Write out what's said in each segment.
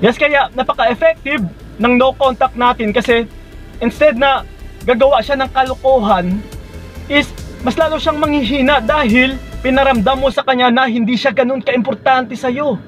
Yes, kaya napaka-effective ng no contact natin kasi instead na gagawa siya ng kalokohan is mas lalo siyang manghihina dahil pinaramdam mo sa kanya na hindi siya ganun kaimportante sa'yo.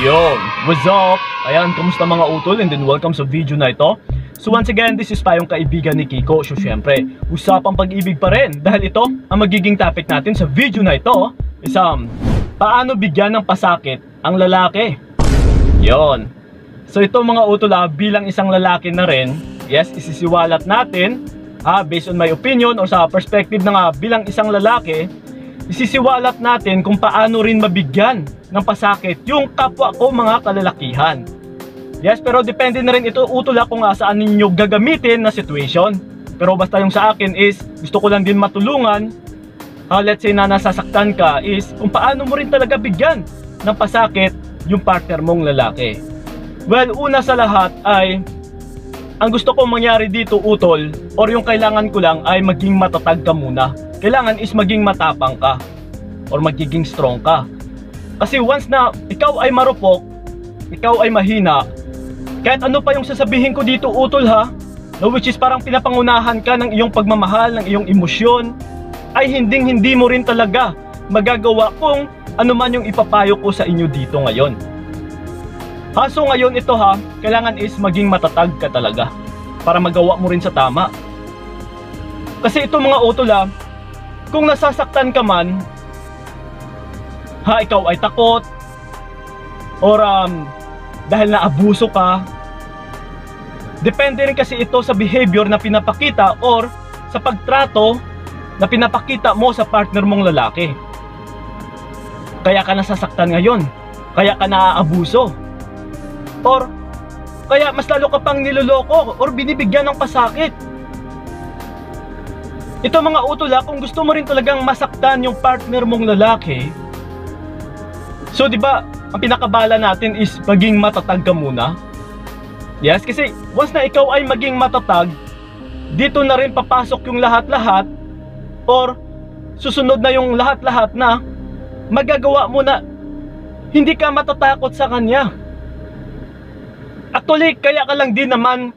Yon, what's up? Ayan, kamusta mga utol and then welcome sa video na ito. So once again, this is pa yung kaibigan ni Kiko. So syempre, usapang pag-ibig pa rin dahil ito ang magiging topic natin sa video na ito is um, paano bigyan ng pasakit ang lalaki? Yon. So ito mga utol ah, bilang isang lalaki na rin, yes, isisiwalat natin ha, based on my opinion or sa perspective na nga bilang isang lalaki, isisiwalat natin kung paano rin mabigyan ng pasakit yung kapwa ko mga kalalakihan. Yes, pero depende na rin ito utol kung saan ninyo gagamitin na situation. Pero basta yung sa akin is gusto ko lang din matulungan uh, let's say na nasasaktan ka is kung paano mo rin talaga bigyan ng pasakit yung partner mong lalaki. Well, una sa lahat ay ang gusto kong mangyari dito utol or yung kailangan ko lang ay maging matatag ka muna. Kailangan is maging matapang ka or magiging strong ka. Kasi once na ikaw ay marupok, ikaw ay mahina, kahit ano pa yung sasabihin ko dito utol ha, no, which is parang pinapangunahan ka ng iyong pagmamahal, ng iyong emosyon, ay hinding hindi mo rin talaga magagawa kung ano man yung ipapayo ko sa inyo dito ngayon. Haso ngayon ito ha, kailangan is maging matatag ka talaga para magawa mo rin sa tama. Kasi ito mga utol ha, kung nasasaktan ka man, ha ikaw ay takot or um, dahil na abuso ka depende rin kasi ito sa behavior na pinapakita or sa pagtrato na pinapakita mo sa partner mong lalaki. Kaya ka nasasaktan ngayon. Kaya ka naaabuso. Or kaya mas lalo ka pang niloloko or binibigyan ng pasakit. Ito mga utol ha, kung gusto mo rin talagang masaktan yung partner mong lalaki So, di ba, ang pinakabala natin is maging matatag ka muna. Yes, kasi once na ikaw ay maging matatag, dito na rin papasok yung lahat-lahat or susunod na yung lahat-lahat na magagawa mo na hindi ka matatakot sa kanya. Actually, kaya ka lang din naman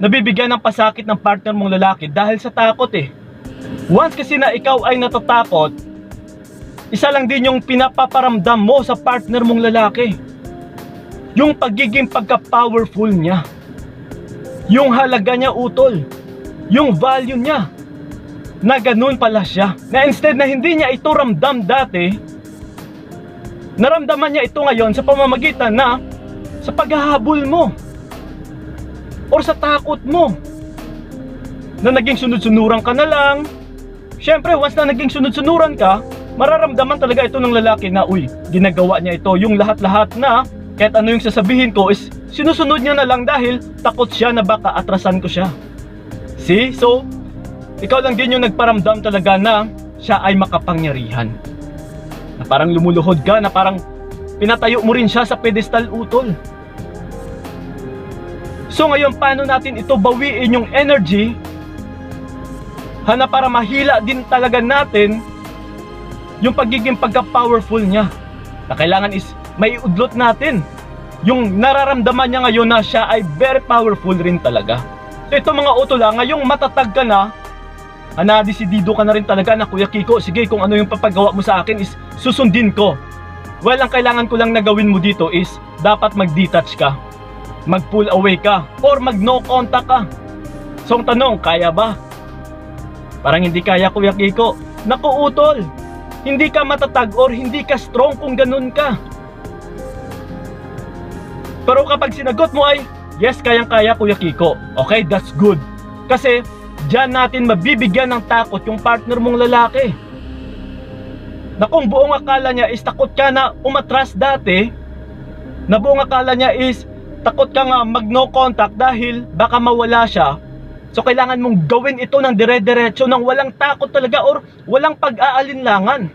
nabibigyan ng pasakit ng partner mong lalaki dahil sa takot eh. Once kasi na ikaw ay natatakot, isa lang din yung pinapaparamdam mo sa partner mong lalaki. Yung pagiging pagka-powerful niya. Yung halaga niya utol. Yung value niya. Na ganun pala siya. Na instead na hindi niya ito ramdam dati, naramdaman niya ito ngayon sa pamamagitan na sa paghahabol mo. Or sa takot mo. Na naging sunod-sunuran ka na lang. Siyempre, once na naging sunod-sunuran ka, mararamdaman talaga ito ng lalaki na uy, ginagawa niya ito. Yung lahat-lahat na kahit ano yung sasabihin ko is sinusunod niya na lang dahil takot siya na baka atrasan ko siya. See? So, ikaw lang din yung nagparamdam talaga na siya ay makapangyarihan. Na parang lumuluhod ka, na parang pinatayo mo rin siya sa pedestal utol. So ngayon, paano natin ito bawiin yung energy Hana para mahila din talaga natin yung pagiging pagka-powerful niya. Na kailangan is may udlot natin yung nararamdaman niya ngayon na siya ay very powerful rin talaga. So ito mga utol ngayong matatag ka na, ana desidido ka na rin talaga na Kuya Kiko, sige kung ano yung papagawa mo sa akin is susundin ko. Well, ang kailangan ko lang na gawin mo dito is dapat mag-detach ka, mag-pull away ka, or mag-no contact ka. So ang tanong, kaya ba? Parang hindi kaya Kuya Kiko. Naku utol, hindi ka matatag or hindi ka strong kung ganun ka. Pero kapag sinagot mo ay, yes, kayang-kaya Kuya Kiko. Okay, that's good. Kasi, dyan natin mabibigyan ng takot yung partner mong lalaki. Na kung buong akala niya is takot ka na umatras dati, na buong akala niya is takot ka nga mag no contact dahil baka mawala siya, So kailangan mong gawin ito ng dire-diretso ng walang takot talaga or walang pag-aalinlangan.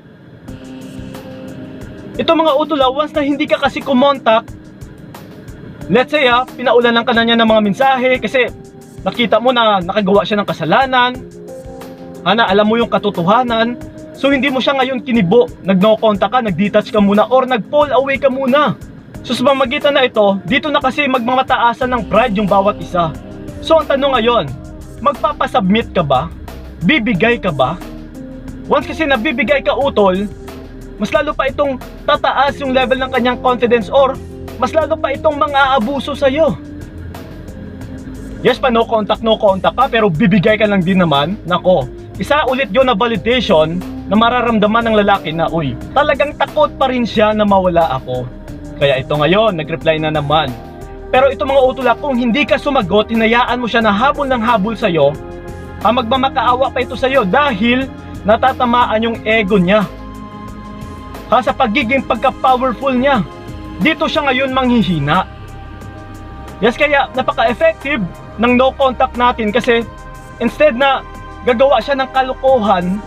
Ito mga utol, once na hindi ka kasi kumontak, let's say ha, pinaulan lang ka na ng mga mensahe kasi nakita mo na nakagawa siya ng kasalanan. Hana, alam mo yung katotohanan. So hindi mo siya ngayon kinibo, nag-no contact ka, nag-detach ka muna, or nag-pull away ka muna. So sa pamagitan na ito, dito na kasi magmamataasan ng pride yung bawat isa. So ang tanong ngayon, magpapasubmit ka ba? Bibigay ka ba? Once kasi nabibigay ka utol, mas lalo pa itong tataas yung level ng kanyang confidence or mas lalo pa itong mga abuso sa'yo. Yes pa, no contact, no contact ka, pero bibigay ka lang din naman. Nako, isa ulit yon na validation na mararamdaman ng lalaki na, uy, talagang takot pa rin siya na mawala ako. Kaya ito ngayon, nag-reply na naman. Pero ito mga utula, kung hindi ka sumagot, hinayaan mo siya na habol ng habol sa'yo, ha, magmamakaawa pa ito sa'yo dahil natatamaan yung ego niya. Ha, sa pagiging pagka-powerful niya. Dito siya ngayon manghihina. Yes, kaya napaka-effective ng no contact natin kasi instead na gagawa siya ng kalokohan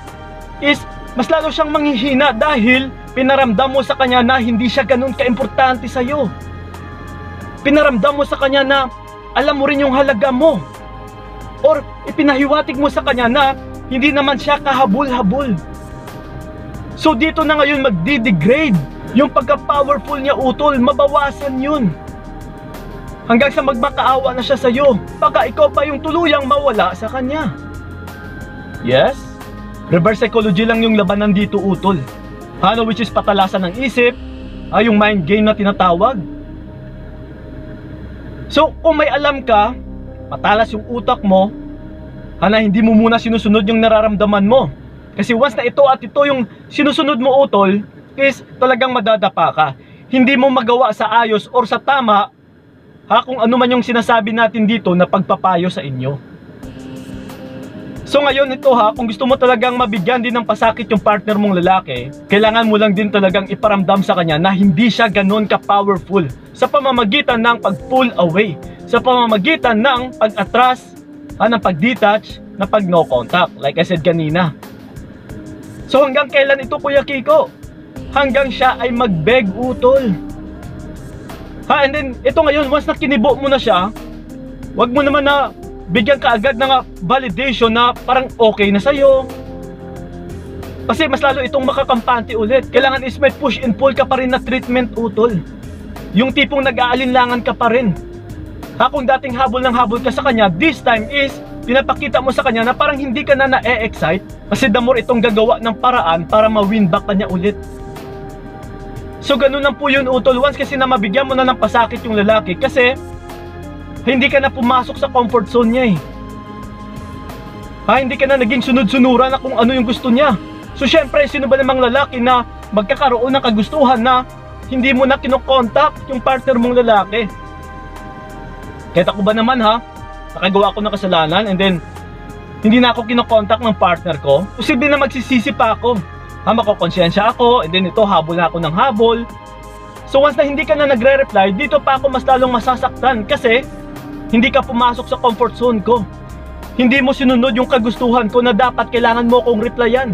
is mas lalo siyang manghihina dahil pinaramdam mo sa kanya na hindi siya ganun kaimportante sa iyo. Pinaramdam mo sa kanya na alam mo rin yung halaga mo. Or ipinahiwatig mo sa kanya na hindi naman siya kahabol-habol. So dito na ngayon magdi-degrade yung pagka-powerful niya utol, mabawasan yun. Hanggang sa magmakaawa na siya sa iyo, baka ikaw pa yung tuluyang mawala sa kanya. Yes? Reverse psychology lang yung labanan dito utol. Ano which is patalasan ng isip, ay yung mind game na tinatawag. So kung may alam ka, matalas yung utak mo, hana hindi mo muna sinusunod yung nararamdaman mo. Kasi once na ito at ito yung sinusunod mo utol, is talagang madadapa ka. Hindi mo magawa sa ayos or sa tama ha kung ano man yung sinasabi natin dito na pagpapayo sa inyo. So ngayon ito ha, kung gusto mo talagang mabigyan din ng pasakit yung partner mong lalaki, kailangan mo lang din talagang iparamdam sa kanya na hindi siya ganun ka-powerful sa pamamagitan ng pag-pull away, sa pamamagitan ng pag-atras, ha, ng pag-detach, na pag-no contact, like I said kanina. So hanggang kailan ito Kuya Kiko? Hanggang siya ay magbeg utol. Ha, and then, ito ngayon, once na kinibo mo na siya, wag mo naman na bigyan ka agad ng validation na parang okay na sa'yo. Kasi mas lalo itong makakampante ulit. Kailangan is may push and pull ka pa rin na treatment utol. Yung tipong nag-aalinlangan ka pa rin. Ha, kung dating habol ng habol ka sa kanya, this time is pinapakita mo sa kanya na parang hindi ka na na-excite kasi the more itong gagawa ng paraan para ma-win back kanya ulit. So ganun lang po yun utol once kasi na mabigyan mo na ng pasakit yung lalaki kasi hindi ka na pumasok sa comfort zone niya eh. Ha, hindi ka na naging sunod-sunuran na kung ano yung gusto niya. So syempre, sino ba namang lalaki na magkakaroon ng kagustuhan na hindi mo na kinokontak yung partner mong lalaki? Kahit ako ba naman ha, nakagawa ko ng kasalanan and then hindi na ako kinokontak ng partner ko, posible na magsisisi pa ako ha, makokonsensya ako, and then ito, habol ako ng habol. So once na hindi ka na nagre-reply, dito pa ako mas lalong masasaktan kasi hindi ka pumasok sa comfort zone ko. Hindi mo sinunod yung kagustuhan ko na dapat kailangan mo kong replyan.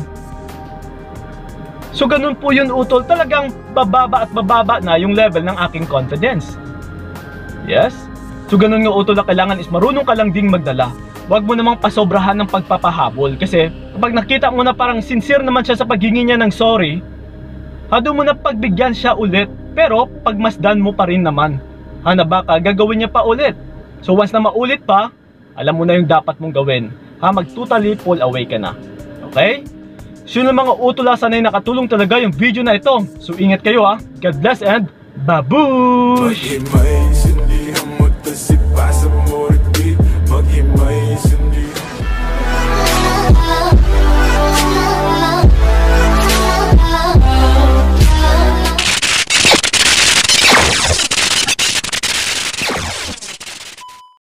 So ganun po yun utol, talagang bababa at bababa na yung level ng aking confidence. Yes? So ganun nga utol na kailangan is marunong ka lang ding magdala wag mo namang pasobrahan ng pagpapahabol kasi kapag nakita mo na parang sincere naman siya sa paghingi niya ng sorry, hado mo na pagbigyan siya ulit pero pagmasdan mo pa rin naman. Ha na baka gagawin niya pa ulit. So once na maulit pa, alam mo na yung dapat mong gawin. Ha, mag totally pull away ka na. Okay? So yun mga utulasan ay nakatulong talaga yung video na ito. So ingat kayo ha. God bless and babush!